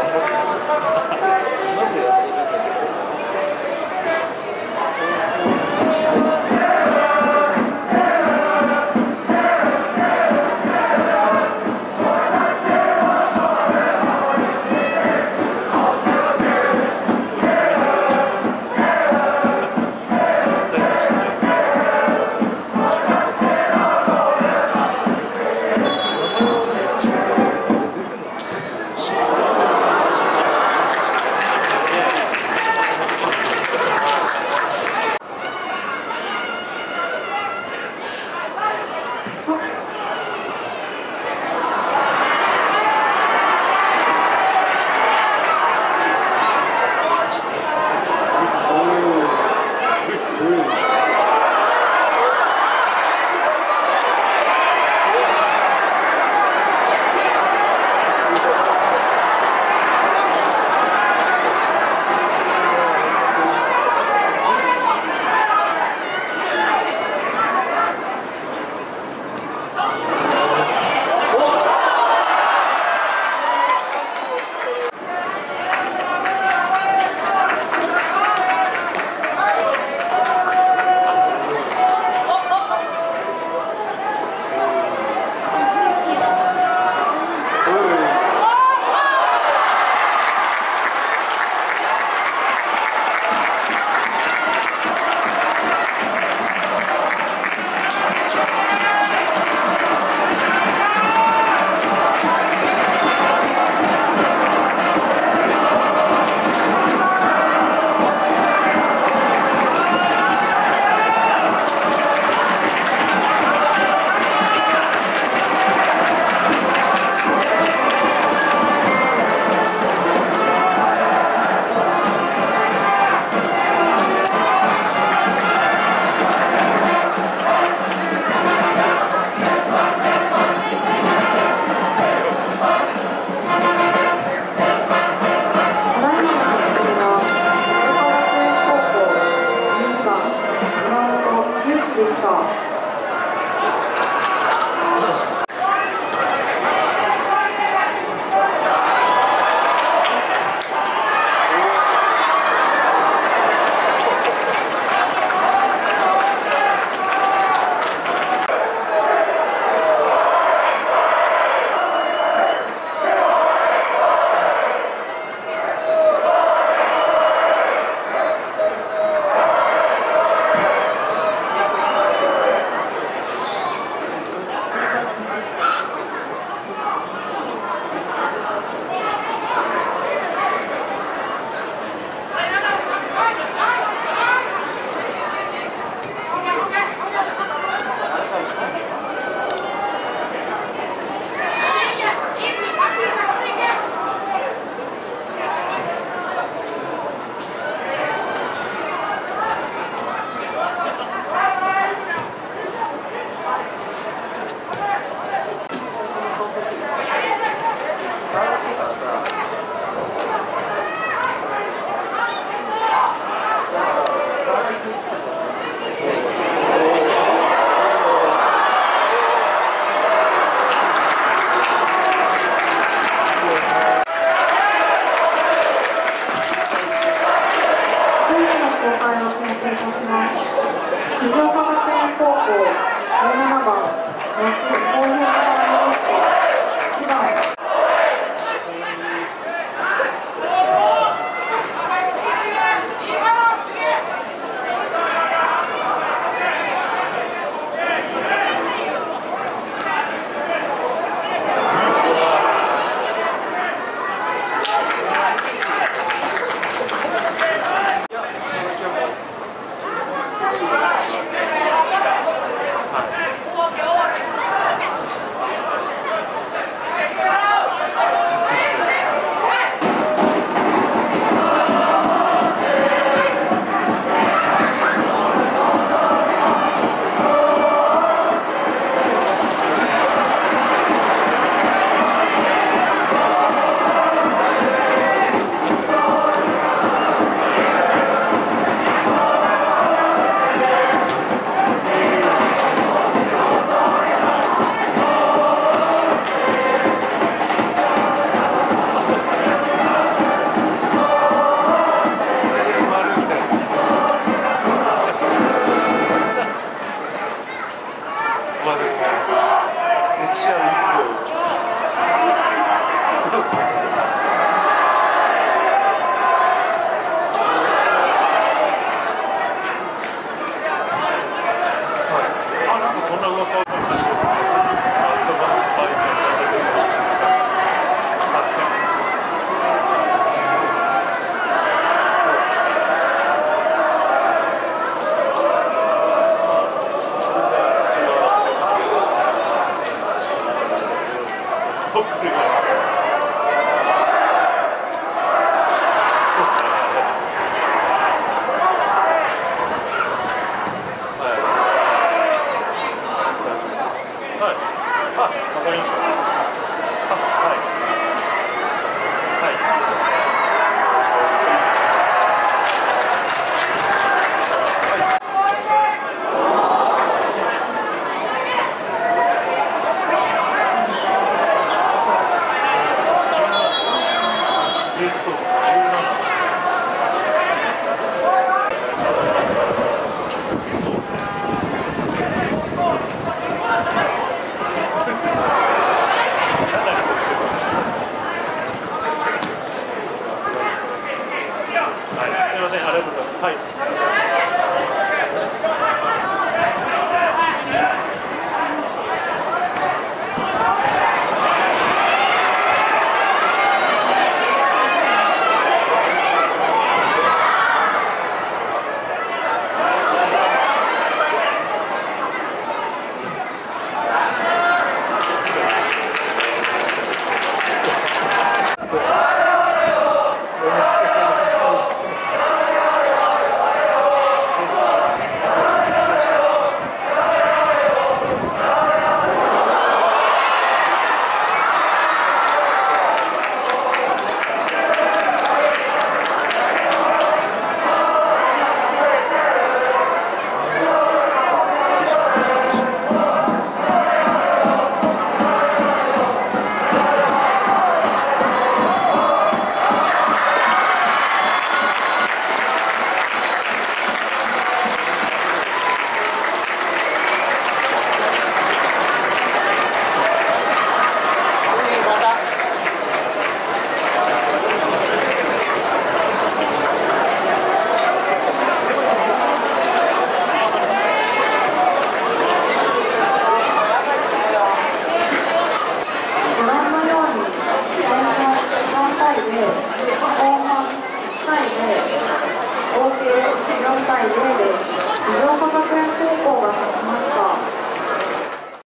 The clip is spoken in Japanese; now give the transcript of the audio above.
どうぞ。